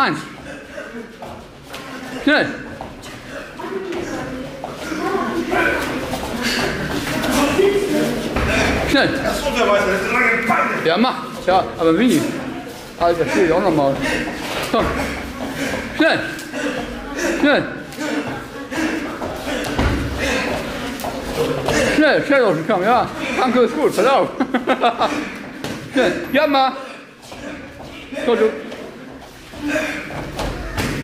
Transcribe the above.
eins. Schnell. Schnell. Das ist unverweisen, das ist lange Beine. Ja, mach. Ja, aber wie? Alter, steht auch nochmal. Komm. Schnell. Schnell. Schnell, schnell auf den Kamm, ja. Danke ist gut, pass auf. schnell. Ja, mal. So, du.